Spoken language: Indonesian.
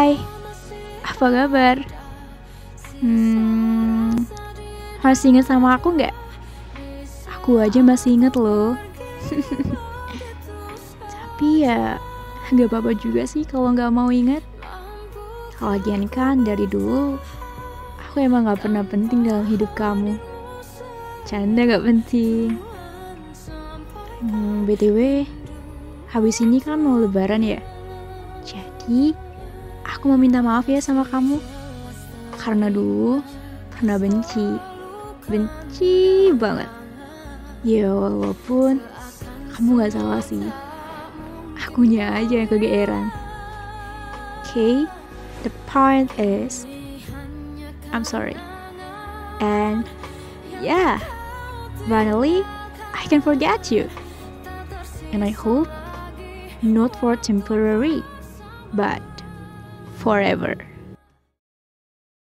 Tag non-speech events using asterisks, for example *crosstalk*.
Hai, apa kabar? Hmm, masih inget sama aku nggak? Aku aja masih inget loh. *laughs* Tapi ya, nggak apa-apa juga sih kalau nggak mau inget. Lagian kan dari dulu, aku emang nggak pernah penting dalam hidup kamu. Canda nggak penting. Hmm, BTW, habis ini kan mau lebaran ya? Jadi, aku mau minta maaf ya sama kamu. Karena dulu pernah benci. Benci banget. Ya walaupun kamu gak salah sih. Akunya aja yang kegeeran. Okay, the point is I'm sorry. And yeah, finally I can forget you. And I hope not for temporary, but forever.